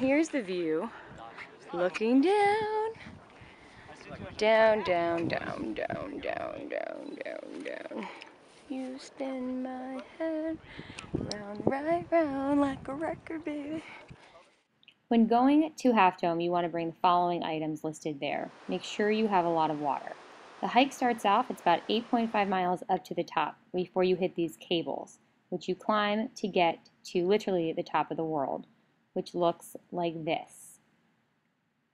here's the view. Looking down. Down, down, down, down, down, down, down, down. You spin my head round, right round like a record, baby. When going to Half Dome, you want to bring the following items listed there. Make sure you have a lot of water. The hike starts off, it's about 8.5 miles up to the top before you hit these cables, which you climb to get to literally the top of the world, which looks like this.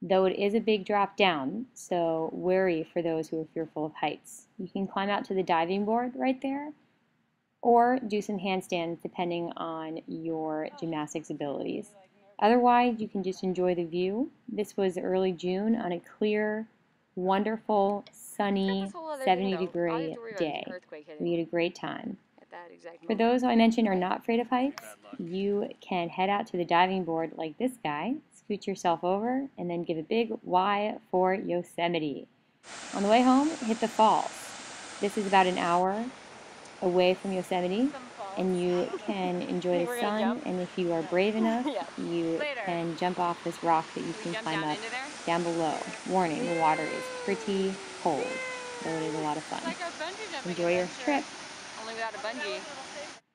Though it is a big drop down, so wary for those who are fearful of heights. You can climb out to the diving board right there, or do some handstands depending on your gymnastics abilities. Otherwise, you can just enjoy the view. This was early June on a clear, wonderful, sunny, 70 degree day. We had a great time. For those I mentioned are not afraid of heights, you can head out to the diving board like this guy, scoot yourself over, and then give a big Y for Yosemite. On the way home, hit the falls. This is about an hour away from Yosemite, and you can enjoy the sun, and if you are brave enough, you can jump off this rock that you can climb up down below. Warning, the water is pretty cold, though it is a lot of fun. Enjoy your trip without a bungee.